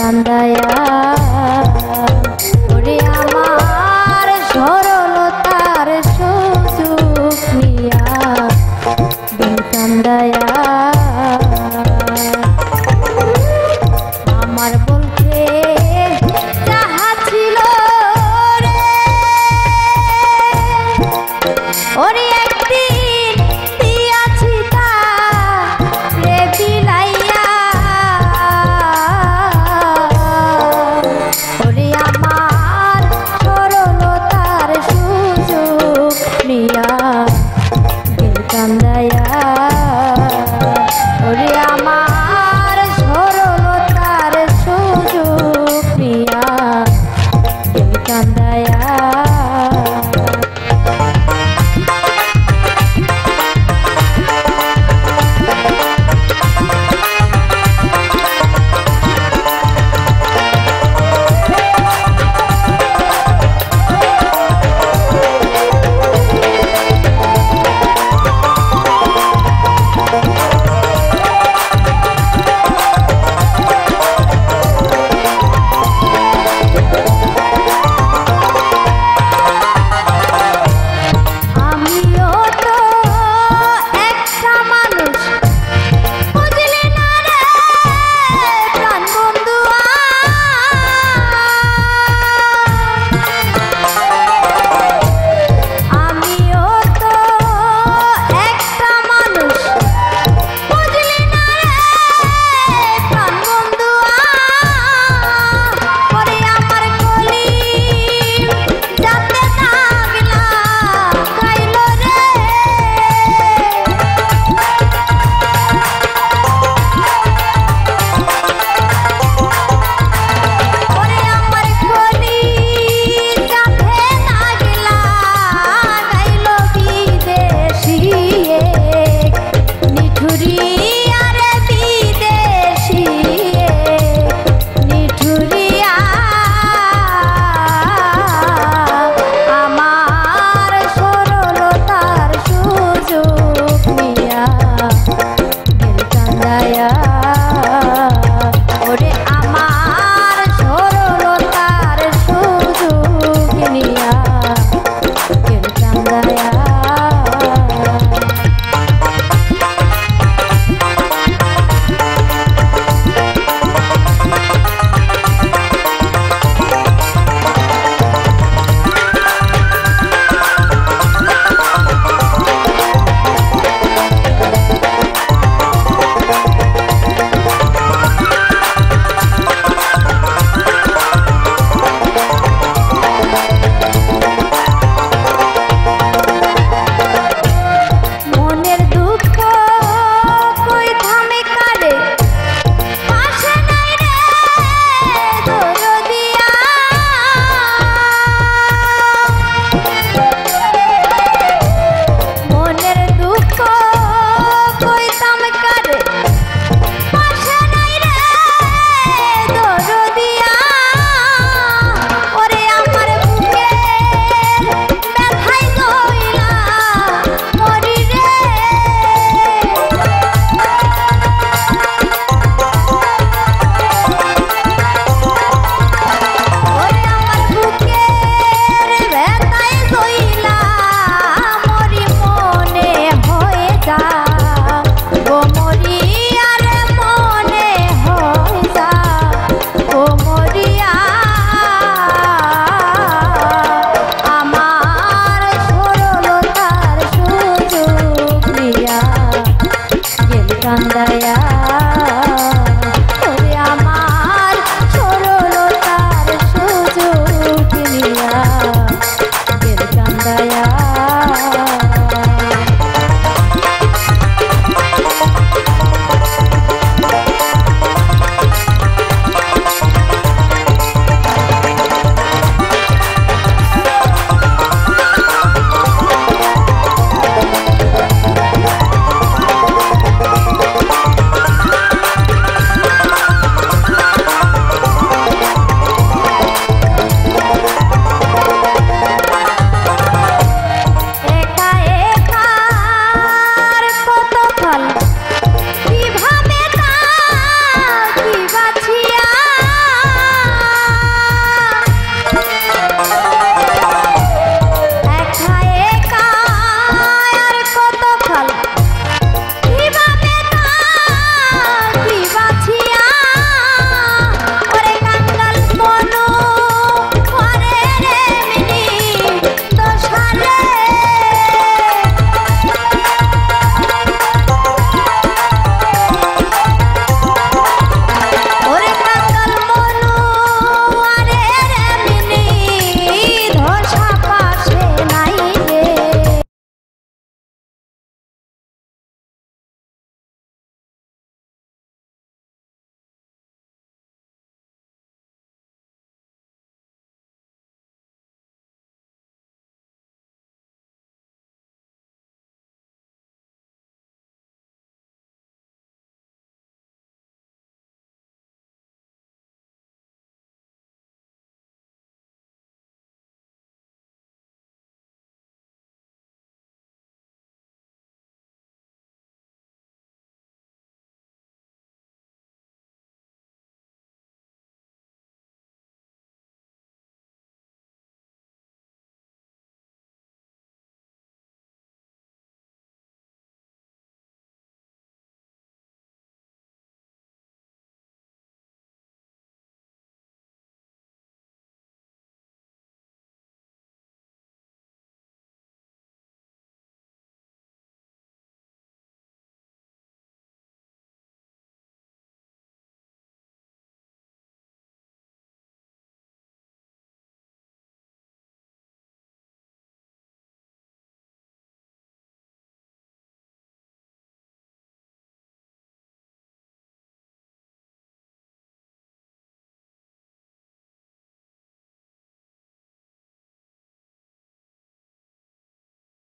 ಚಂದಯ দিল